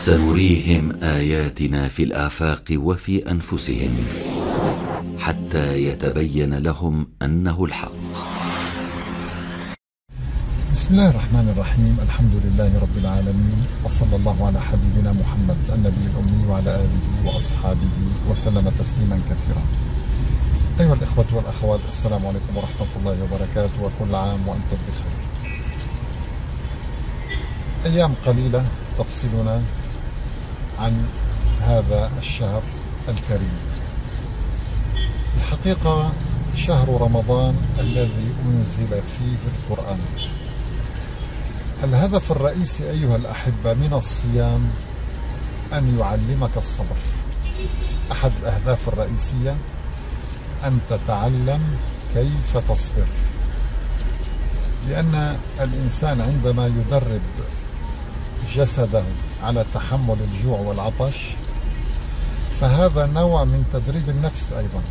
سنريهم آياتنا في الآفاق وفي أنفسهم حتى يتبين لهم أنه الحق. بسم الله الرحمن الرحيم. الحمد لله رب العالمين وصلى الله على حبيبنا محمد النبي الأمي وعلى آله وأصحابه وسلم تسليما كثيرا. أيها الإخوة والأخوات السلام عليكم ورحمة الله وبركاته. وكل عام وأنتم بخير. أيام قليلة تفصلنا عن هذا الشهر الكريم. الحقيقة شهر رمضان الذي أنزل فيه القرآن. الهدف الرئيسي أيها الأحبة من الصيام أن يعلمك الصبر. أحد الأهداف الرئيسية أن تتعلم كيف تصبر. لأن الإنسان عندما يدرب جسده على تحمل الجوع والعطش فهذا نوع من تدريب النفس أيضا.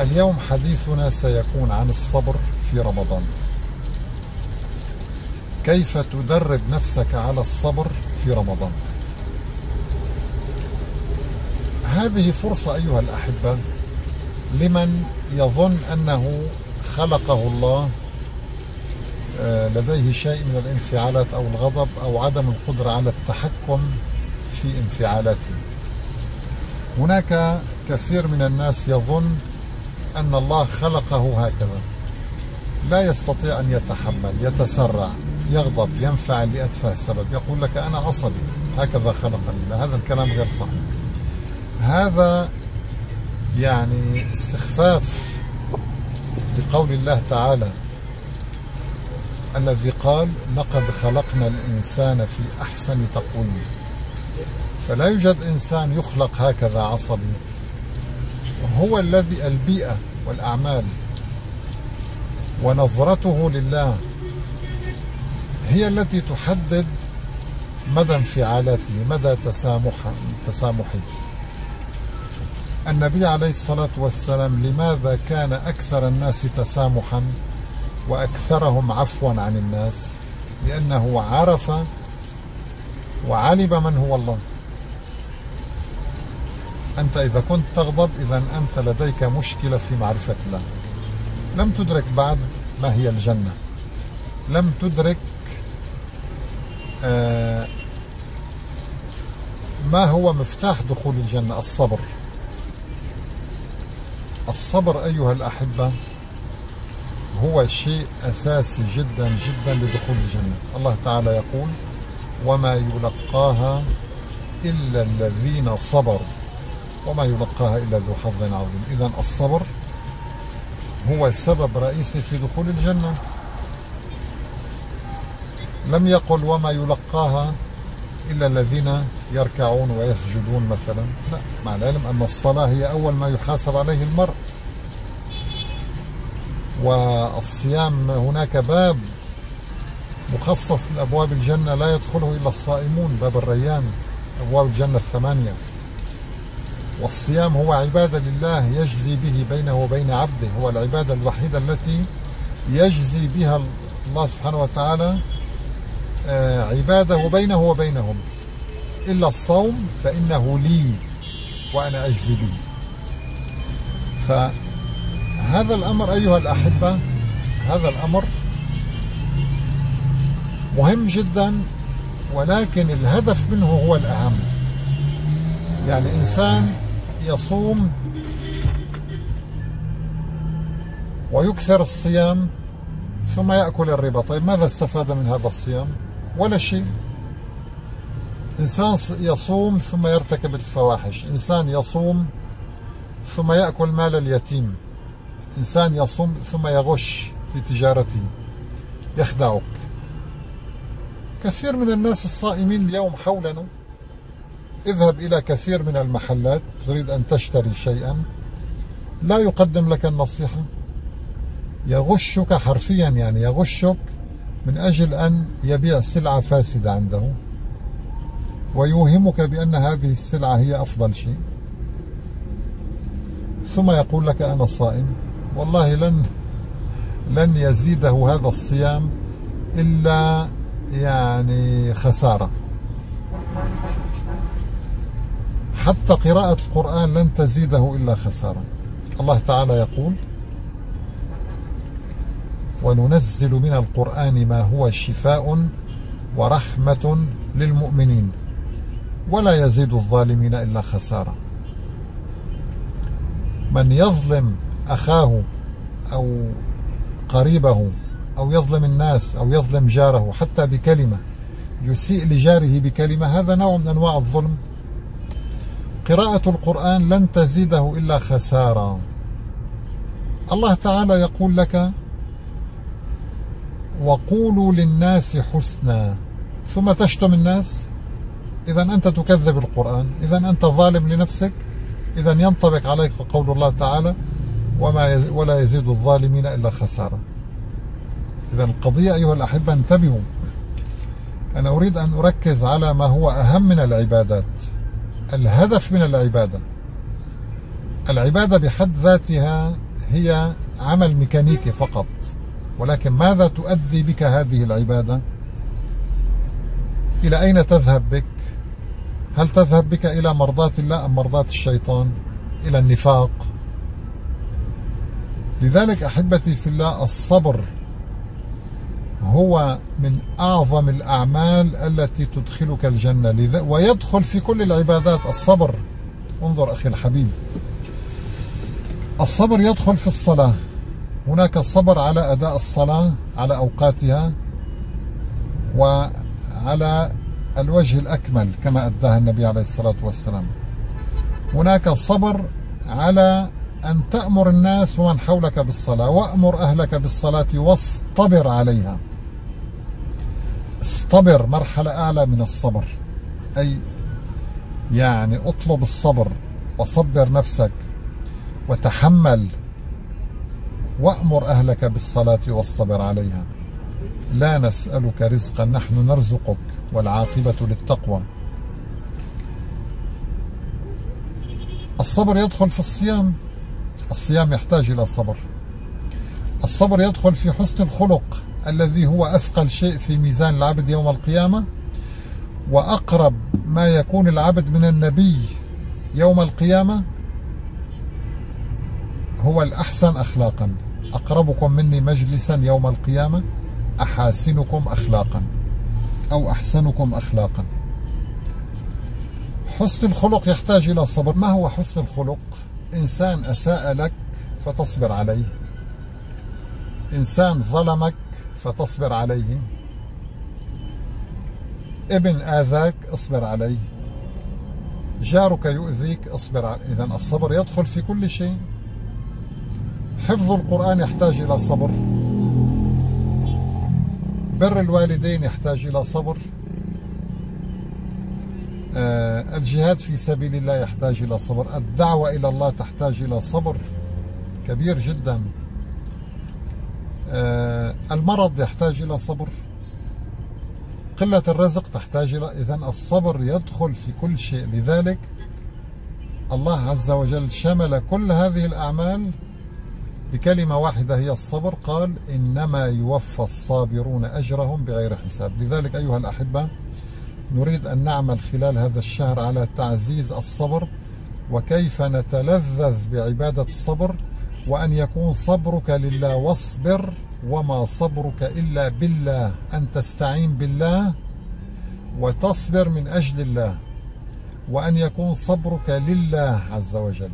اليوم حديثنا سيكون عن الصبر في رمضان. كيف تدرب نفسك على الصبر في رمضان؟ هذه فرصة أيها الأحبة لمن يظن أنه خلقه الله لديه شيء من الانفعالات أو الغضب أو عدم القدرة على التحكم في انفعالاته. هناك كثير من الناس يظن أن الله خلقه هكذا. لا يستطيع أن يتحمل يتسرع يغضب ينفعل لأتفه سبب يقول لك أنا عصبي هكذا خلقني. هذا الكلام غير صحيح. هذا يعني استخفاف لقول الله تعالى الذي قال لقد خلقنا الإنسان في أحسن تقويم. فلا يوجد إنسان يخلق هكذا عصبي. هو الذي البيئة والأعمال ونظرته لله هي التي تحدد مدى انفعالاته مدى تسامحه تسامحه. النبي عليه الصلاة والسلام لماذا كان أكثر الناس تسامحا؟ وأكثرهم عفوا عن الناس لأنه عرف وعلم من هو الله. أنت إذا كنت تغضب إذا أنت لديك مشكلة في معرفة الله. لم تدرك بعد ما هي الجنة. لم تدرك آه، ما هو مفتاح دخول الجنة الصبر. الصبر أيها الأحبة هو شيء أساسي جدا جدا لدخول الجنة. الله تعالى يقول وما يلقاها إلا الذين صبروا. وما يلقاها إلا ذو حظ عظيم. إذا الصبر هو سبب رئيسي في دخول الجنة. لم يقل وما يلقاها إلا الذين يركعون ويسجدون مثلا. لا مع العلم أن الصلاة هي أول ما يحاسب عليه المرء. والصيام هناك باب مخصص من أبواب الجنة لا يدخله إلا الصائمون باب الريان أبواب الجنة الثمانية. والصيام هو عبادة لله يجزي به بينه وبين عبده هو العبادة الوحيدة التي يجزي بها الله سبحانه وتعالى آه، عباده بينه وبينهم. إلا الصوم فإنه لي وأنا أجزي به. فهذا الأمر أيها الأحبة هذا الأمر مهم جدا ولكن الهدف منه هو الأهم. يعني إنسان يصوم ويكثر الصيام ثم يأكل الربا. طيب ماذا استفاد من هذا الصيام؟ ولا شيء. إنسان يصوم ثم يرتكب الفواحش. إنسان يصوم ثم يأكل مال اليتيم. إنسان يصوم ثم يغش في تجارته يخدعك. كثير من الناس الصائمين اليوم حولنا اذهب إلى كثير من المحلات تريد أن تشتري شيئا لا يقدم لك النصيحة. يغشك حرفيا يعني يغشك من أجل أن يبيع سلعة فاسدة عنده. ويوهمك بأن هذه السلعة هي أفضل شيء. ثم يقول لك أنا صائم. والله لن لن يزيده هذا الصيام إلا يعني خسارة. حتى قراءة القرآن لن تزيده إلا خسارة. الله تعالى يقول وننزل من القرآن ما هو شفاء ورحمة للمؤمنين ولا يزيد الظالمين إلا خسارة. من يظلم أخاه أو قريبه أو يظلم الناس أو يظلم جاره حتى بكلمة يسيء لجاره بكلمة هذا نوع من أنواع الظلم. قراءة القرآن لن تزيده إلا خسارة. الله تعالى يقول لك وقولوا للناس حسنا. ثم تشتم الناس إذا أنت تكذب القرآن إذا أنت ظالم لنفسك إذا ينطبق عليك قول الله تعالى وما ولا يزيد الظالمين إلا خسارة. إذا القضية أيها الأحبة انتبهوا. أنا أريد أن أركز على ما هو أهم من العبادات. الهدف من العبادة. العبادة بحد ذاتها هي عمل ميكانيكي فقط. ولكن ماذا تؤدي بك هذه العبادة؟ إلى أين تذهب بك؟ هل تذهب بك إلى مرضاة الله أم مرضاة الشيطان؟ إلى النفاق؟ لذلك أحبتي في الله الصبر هو من أعظم الأعمال التي تدخلك الجنة. ويدخل في كل العبادات الصبر. انظر أخي الحبيب. الصبر يدخل في الصلاة. هناك صبر على أداء الصلاة على أوقاتها وعلى الوجه الأكمل كما أداها النبي عليه الصلاة والسلام. هناك صبر على أن تأمر الناس ومن حولك بالصلاة وأمر أهلك بالصلاة واصطبر عليها. اصطبر مرحلة أعلى من الصبر. أي يعني اطلب الصبر وصبر نفسك وتحمل وأمر أهلك بالصلاة واصطبر عليها. لا نسألك رزقا نحن نرزقك والعاقبة للتقوى. الصبر يدخل في الصيام. الصيام يحتاج إلى صبر الصبر يدخل في حسن الخلق الذي هو أثقل شيء في ميزان العبد يوم القيامة وأقرب ما يكون العبد من النبي يوم القيامة هو الأحسن أخلاقا. أقربكم مني مجلسا يوم القيامة أحاسنكم أخلاقا أو أحسنكم أخلاقا. حسن الخلق يحتاج إلى صبر. ما هو حسن الخلق؟ إنسان أساء لك فتصبر عليه. إنسان ظلمك فتصبر عليه. ابن آذاك اصبر عليه. جارك يؤذيك اصبر عليه إذا الصبر يدخل في كل شيء. حفظ القرآن يحتاج إلى صبر. بر الوالدين يحتاج إلى صبر. الجهاد في سبيل الله يحتاج إلى صبر. الدعوة إلى الله تحتاج إلى صبر كبير جدا. آه، المرض يحتاج إلى صبر. قلة الرزق تحتاج إلى إذا الصبر يدخل في كل شيء. لذلك الله عز وجل شمل كل هذه الأعمال بكلمة واحدة هي الصبر. قال إنما يوفى الصابرون أجرهم بغير حساب. لذلك أيها الأحبة نريد أن نعمل خلال هذا الشهر على تعزيز الصبر وكيف نتلذذ بعبادة الصبر وأن يكون صبرك لله واصبر وما صبرك إلا بالله. أن تستعين بالله وتصبر من أجل الله وأن يكون صبرك لله عز وجل.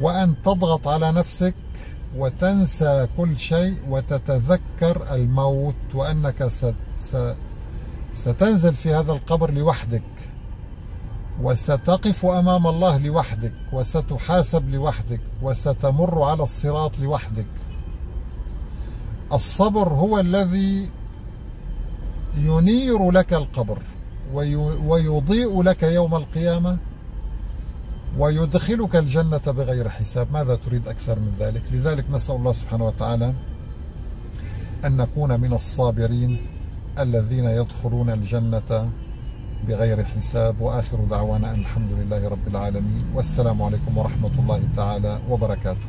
وأن تضغط على نفسك وتنسى كل شيء وتتذكر الموت وأنك ستنزل في هذا القبر لوحدك وستقف أمام الله لوحدك وستحاسب لوحدك وستمر على الصراط لوحدك. الصبر هو الذي ينير لك القبر ويضيء لك يوم القيامة ويدخلك الجنة بغير حساب. ماذا تريد أكثر من ذلك؟ لذلك نسأل الله سبحانه وتعالى أن نكون من الصابرين. الذين يدخلون الجنة بغير حساب وآخر دعوانا الحمد لله رب العالمين. والسلام عليكم ورحمة الله تعالى وبركاته.